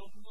인신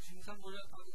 나에 대해 중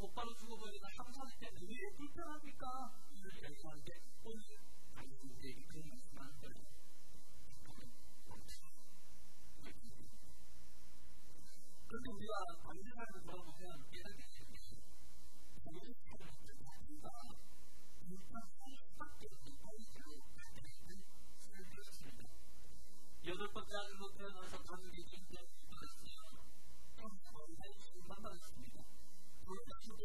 곧바로 죽어버리는 때문에 왜 불편합니까? 이런 얘기하는데 오늘 아이들에게 그런 말씀 하는 거예요. 그런데 우리가 삶을 돌아보면 깨닫게 되는 게 다윗의 삶은 자기가 일단 수밖에 없는 다윗으로 가정했는 삶이었습니다. 여덟 번째 아들로 태어나서 가족이 그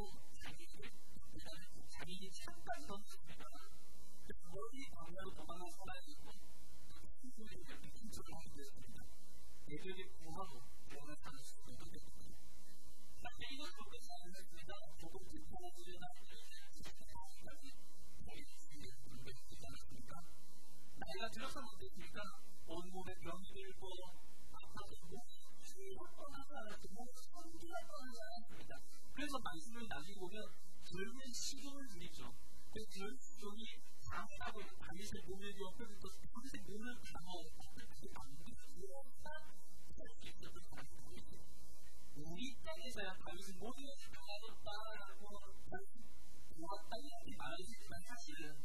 자신도 자기에게 자기 잠깐 던졌습니다. 멀리 광야로 도망을 살아있고 친구들이 이렇게 친척을 하게 되었습니다. 예전에 구하고 병을 사는 수도 됐고 사실 또 끝이 아니었습니다. 조금 진통하시려나 지금까지 거의 주위에 분배 되지 않았습니까? 나이가 들어서 문제입니까? 온몸에 병이 들고 아파서 몸이 주의하거나 몸이 성기하거나 않습니다. 그래서 말씀을 나중에 보면 젊은 시종을 드리죠. 그 젊은 장하고 있는 다윗의 몸을 옆에부터 평생 몸을 만든 구원다 할수 있었던. 우리 땅에서야 다윗은 모든 평화롭다라고 고맙다 이렇게 말하시지만 사실은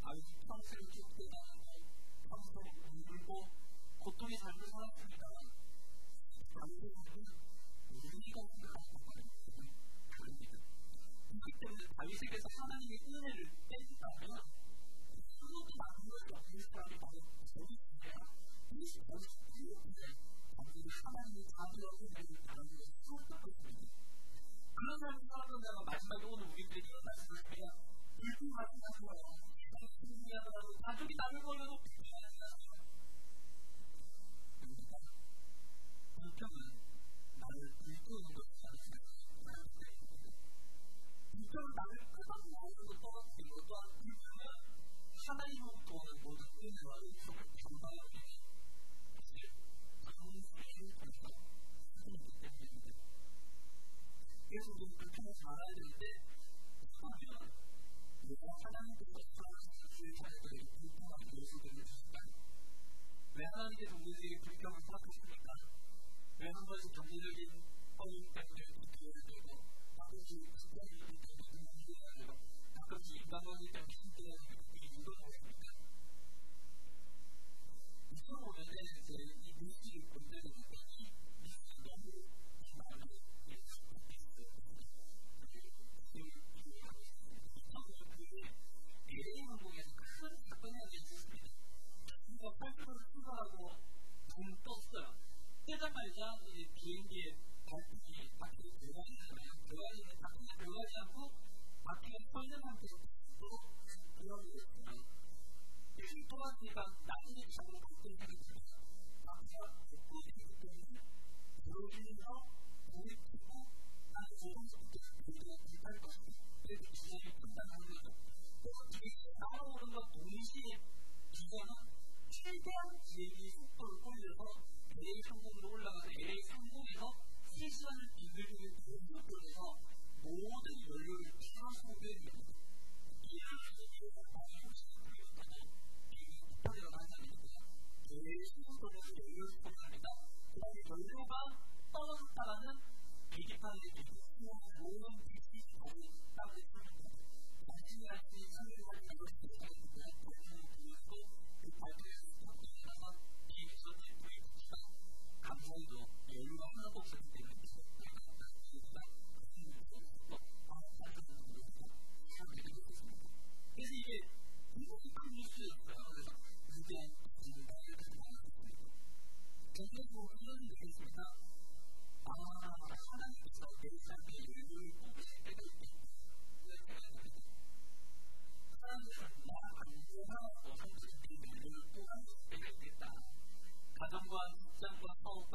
다윗이 평생을 쫓겨다니고 평생을 울고 고통의 삶을 살았습니다. 다윗의 삶은 우리가 생각하는 그렇기 때문에 다윗에게서 하나님의 은혜를 뺀다면 그것도 많은 것이 없는 사람이 바로. 이것이 다윗인데 자기를 하나님의 자비와 은혜를 다루는 것이 수없던 것입니다. 그런 삶을 살았던 자가 마지막에 오늘 우리들에게 이런 말씀을 해야 불평하지 마세요. 가족이 나를 버려도 나를 끄덕이는 것도 떨어뜨리는 것 또한 불평은 하나님으로부터 오는 모든 은혜와 은총을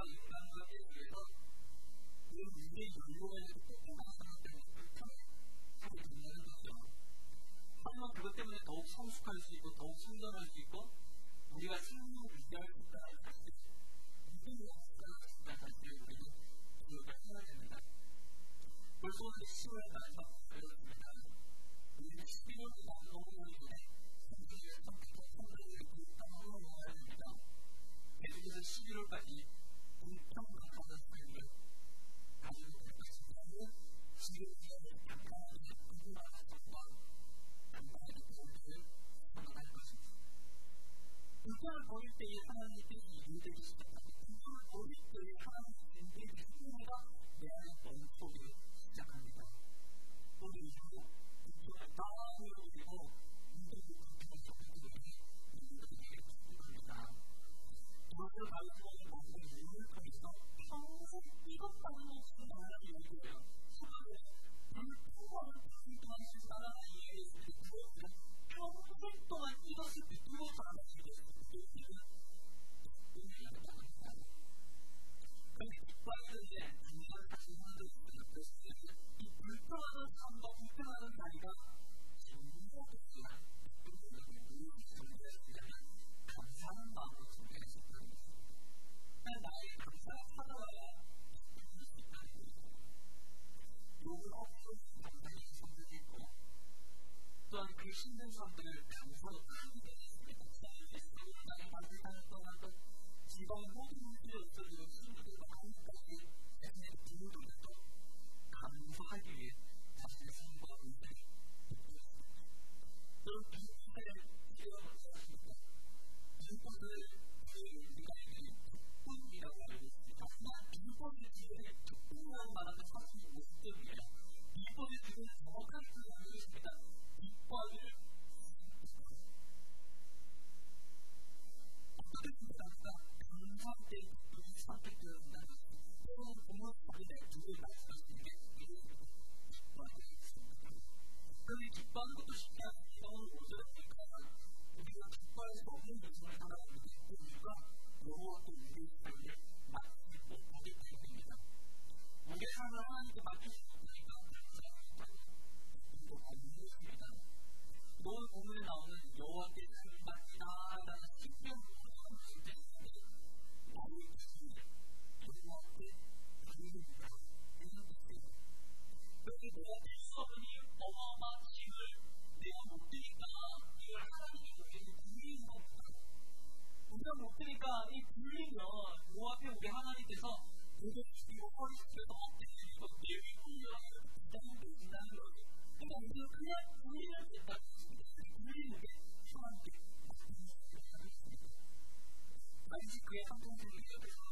방방하게 그래서 그 위에 연구가 이렇게 뜯겨 나타났기 때문에 그렇게 된다는 거죠. 하지만 그것 때문에 더욱 성숙할 수 있고 더욱 성장할 수 있고 우리가 생명 유지할 수 있다는 사실 믿음이 없다는 사실을 우리는 기억을 해야 됩니다. 벌써 오늘 10월 마지막 날이었습니다. 우리는 11월이 넘어오기 전에 성경에서 성경을 그 땅으로 모아야 됩니다. 계속해서 11월까지 이것만 は無謀と無限されマッチを立てていくた無限のままにマを立てていくんだと無理してみたのどうも無理なのに両当てする。マッチだだなして思うのですね大好きで両当て足るだそれで勝に思うマッでは持っていた。岩原に向けて 시간 못 드니까 이 불리면 모압에 우리 하나님께서 도전시키고 허리시켜서 엎드리고 내위 훈련하는 부담도 있다는 거예요. 그러니까 우리는 그냥 불리면 된다는 것입니다. 불리는 게 하나님께 맞는 것입니다. 단지 그의 한동생이 되어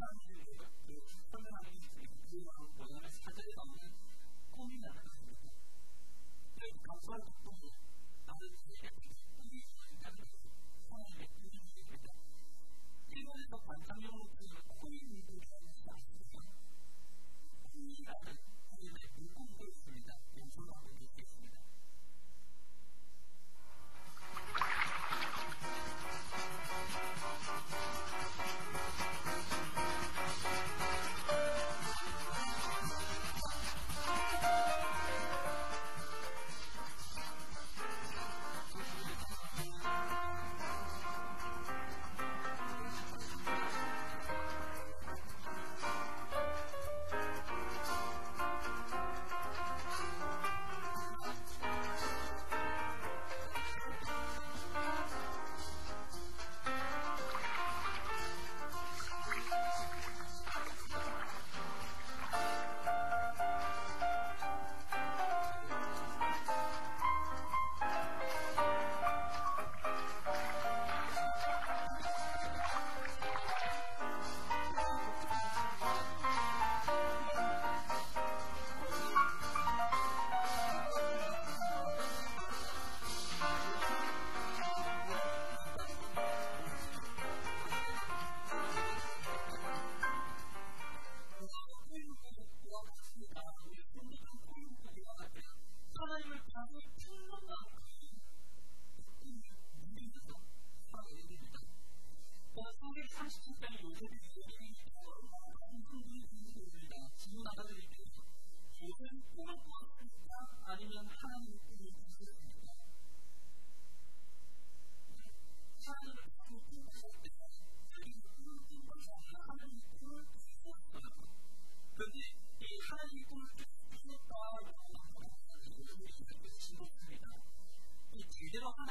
上去有个有分量的几个地方，我认为他这一方面故意的那个程度，就是他说的故意，但是这些故意应该是放在别的地方的。另外一个反常用词是故的就是像什么，故，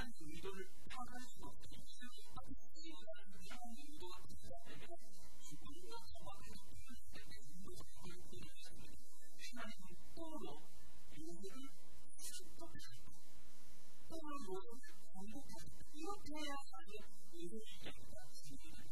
절대로 하나님의 의도를 파악할 수가 없어요. 치유라는 하나님의 의도가 그렇기 때문에 죽음과 정확하게 표현할 때 의도가 그렇게 되습니다 하나님은 또로 요셉을 축복하셨고 또로 요셉을 공복하셨다. 이렇게 해야 하나님 의도를 얘기합니다. 주님께서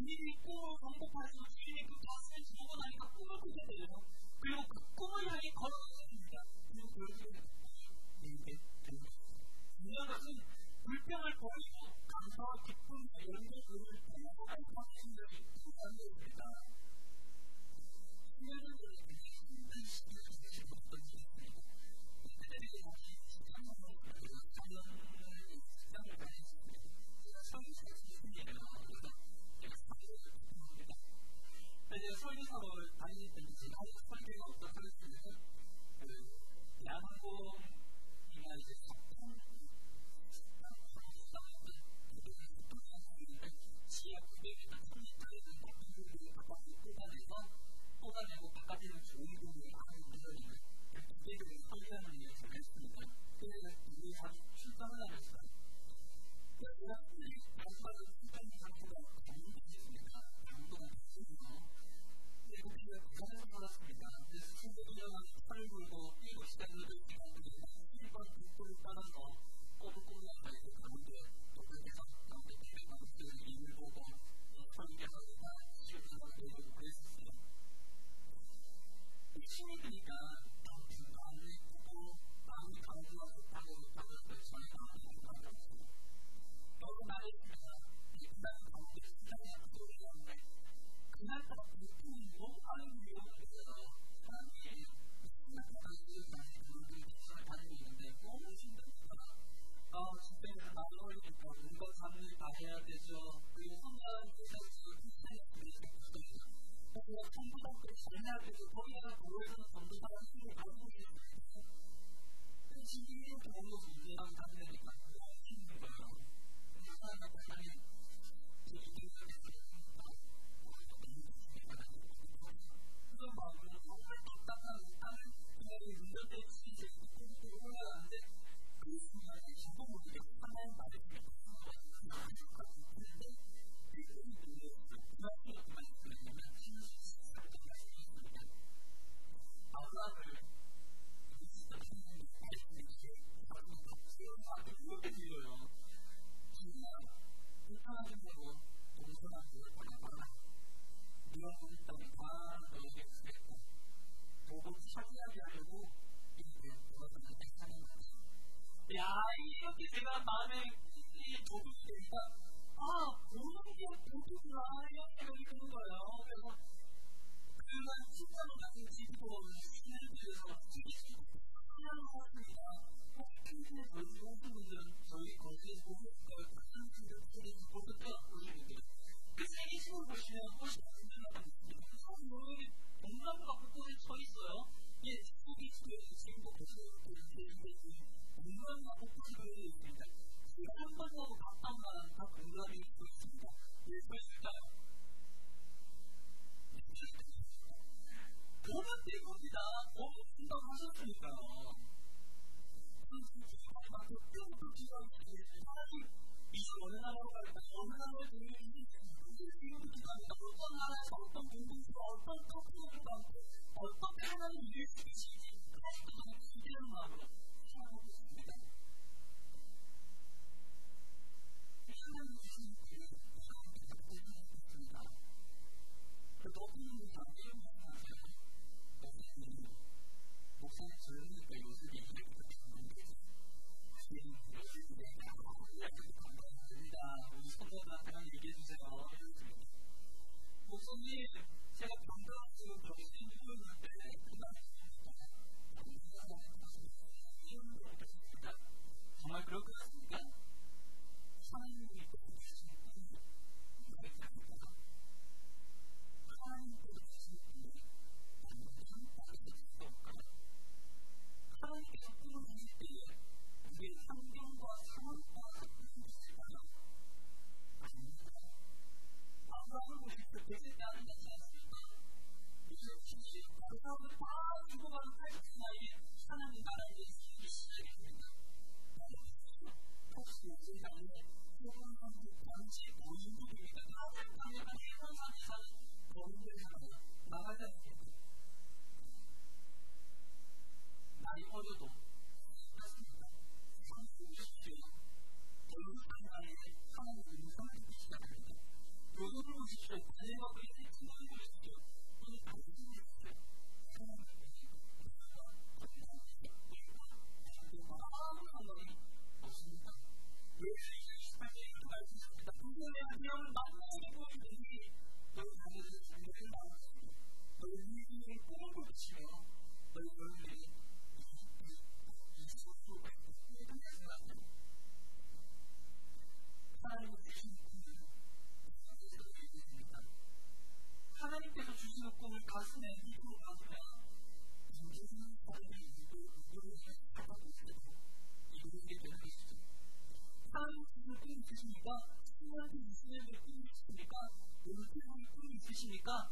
주님이 꿈을 정복하셔서 주님이 그 가슴에 주고 나니까 꿈을 꾸게 돼요. 그리고 그 꿈을 향해 걸어갔습니다. 그리고 결국에 이게 됩니다. 중요한 것은 불평을 버리고 감사와 기쁨과 영광을 통해서 중요한 것입니다. 굉장히 힘든 시기를 시기입니다. 그들에게 다시 시장을 우리가 작년을 시장을 다녔습니다. 제가 설 이제 설교사로 다닐 때 제가 설교가 어떤 설교냐면 그 대한항공이나 이제 전부다 잘 해야 되고 거기다가 교회에서는 전부 다 힘을 가지고 있는데 진짜 이렇게 너무 문제랑 다르니까 너무 힘든 거예요. 그래서 사람한테 하면 제 이기는 그런 마음으로 정말 답답한 나는 그냥 운전대 치즈 꿈꾸고 올라가는데 그 순간에 저도 모르게 하나의 말을 듣고 나아질 것 같은데 그분이 들렸어요. 그날도 그만 야, 이렇게 제가 마음에 조금이 되니까 아, 보는 게 보구나 이런 생각이 드는 거예요. 그래서 그간 신장을 가진 집도 쉬는 데서 튀기시고 사실 제가 경상도 저기 생존을 때 정말 그럴 것 같습니다. 있으십니까?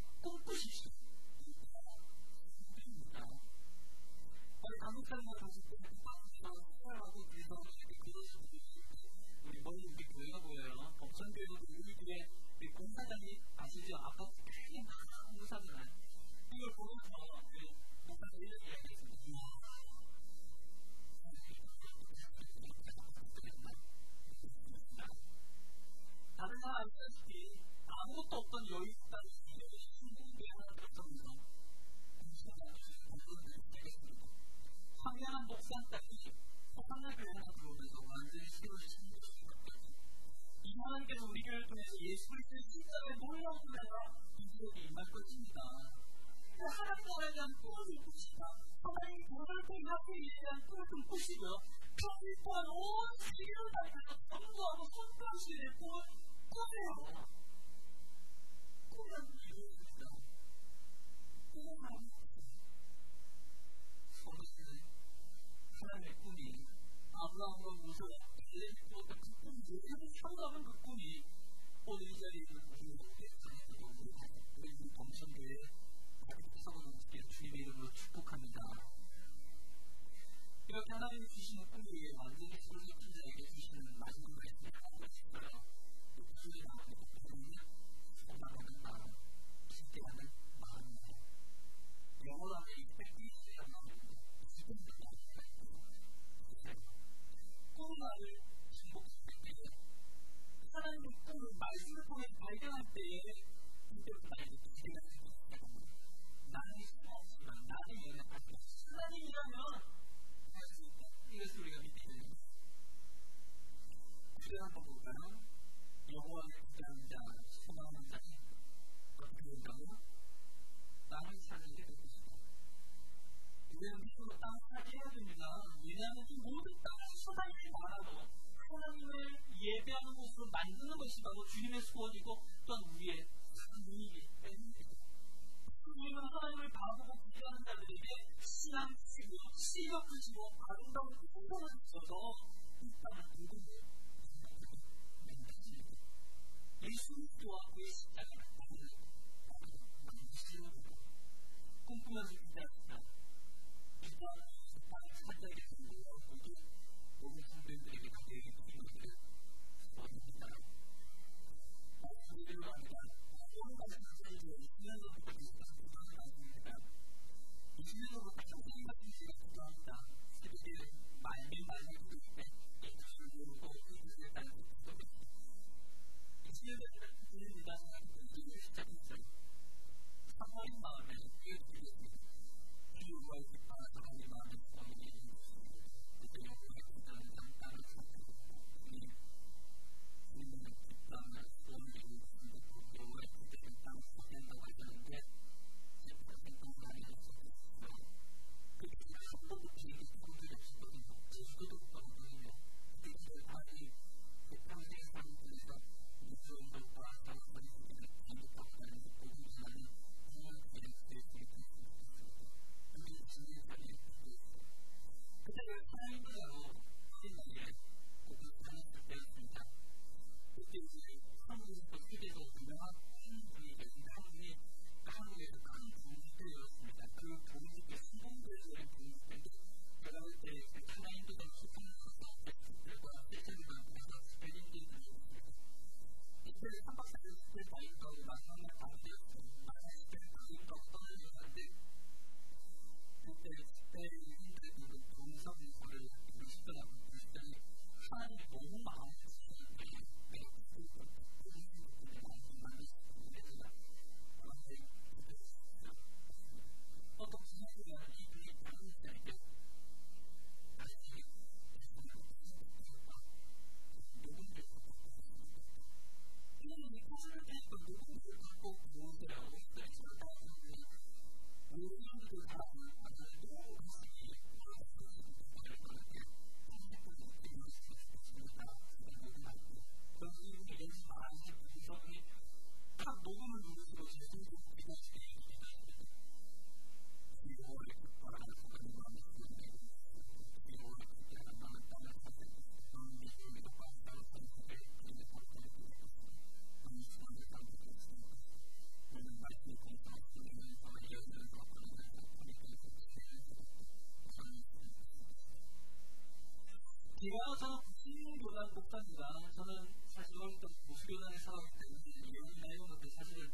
제가 저는 무신교단 목사입니다. 저는 사실 어릴 때 무신교단에 살았기 때문에 이런 내용 것들 사실은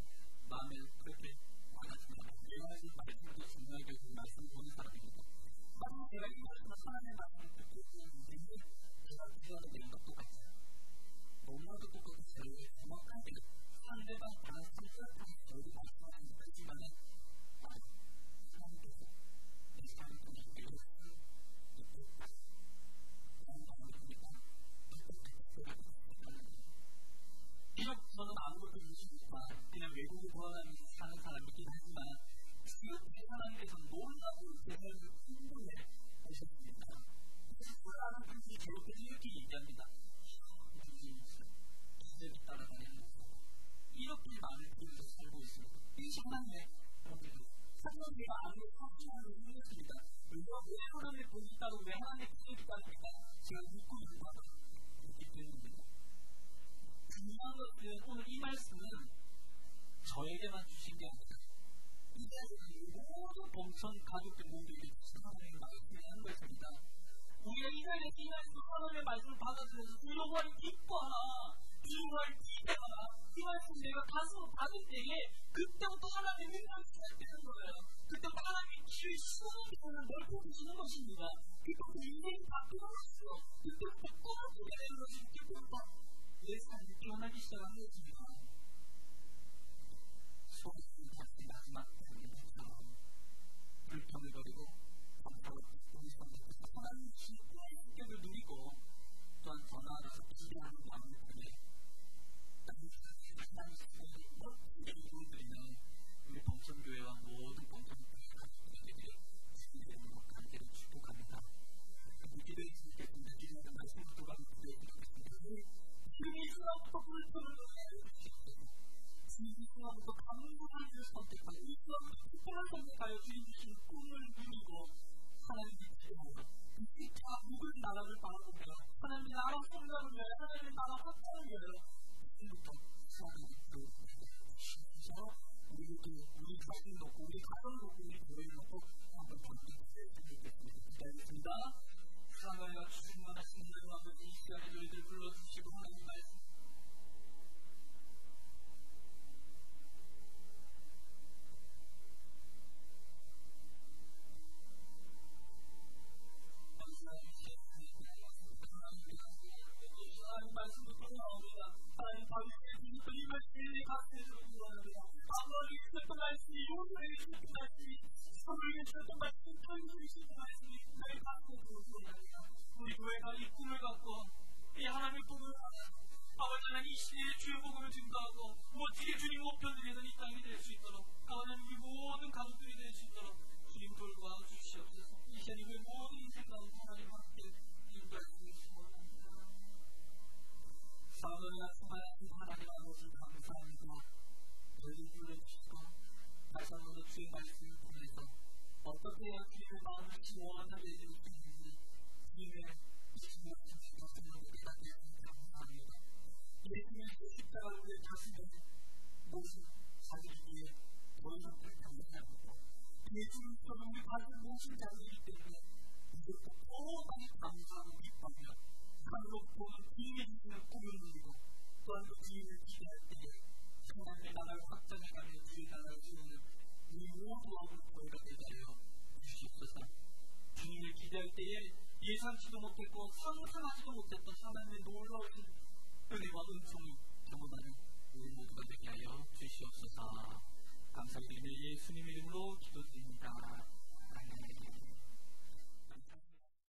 마음에 그렇게 가지 말씀도 중요하게 말씀 보는 사람입니다. 만약 제가 이 말씀을 하나님의 말씀을 듣고 있는 데 제가 기도하는 내용과 똑같아요. 너무나도 똑같이 정확하게 상대방 다른 상대방 저도 하나님께서 놀라운 대단을 충분히 하셨습니다. 그래서 그 분이 저렇게 이렇게 얘기합니다. 기대를 따라다니는 이렇게 많은 분들이 살고 있습니다. 이 하나님의 하나님의 아무리 확신하는 이유였습니다. 우리가 왜 하나님의 본이 있다고 왜 하나님의 기술이 있다니까 제가 믿고 있는 바가 있기 때문입니다. 중요한 것은 오늘 이 말씀은 저에게만 주신 게 아니라 이 자리에 모든 범천 가족들 모두에게 주신 하나님의 말씀이라는 것입니다. 우리가 이 자리에 이 말씀 하나님의 말씀을 받아들여서 주여와를 기뻐하라 주여와를 기대하라 이 말씀 내가 가슴으로 받을 때에 그때부터 하나님의 능력이 시작되는 거예요. 그때부터 하나님의 길을 시원하게 넓혀주시는 것입니다. 그때부터 인생이 바뀌는 것이죠. 그때부터 꿈을 꾸게 되는 것이죠. 그때부터 내 삶이 깨어나기 시작하는 것입니다. 소리 같은 마지막 습격을 누리고 또한 더 나아가서 기대하는 마음을 통해 하나님 습격을 멋지게 이루어드리는 우리 범천교회와 모든 범천교회 가족들에게 주님으로 간절히 축복합니다. 주시겠습니다. 주님의 말씀을 도가니 기도해 주시겠습니다. 주님이 수학부터 불편을 주시겠습니다. 주님이 수학부터 감사를 선택하여 이 수학부터 특별한 선택하여 주님 주신 꿈을 누리고 하나님의 기도하며 빛과 묵은 나라를 바라보며 하나님의 나라 성장을 위하여 하나님의 나라 확장을 위하여 지금부터 수학을 주시면서 우리도 우리 가정을 놓고 우리 가정을 놓고 우리 교회를 놓고 한번 반복해주겠습니다. 기다리겠습니다. 사랑하여 주님만하신 하나님 아버지 이 시간에 저희들 불러주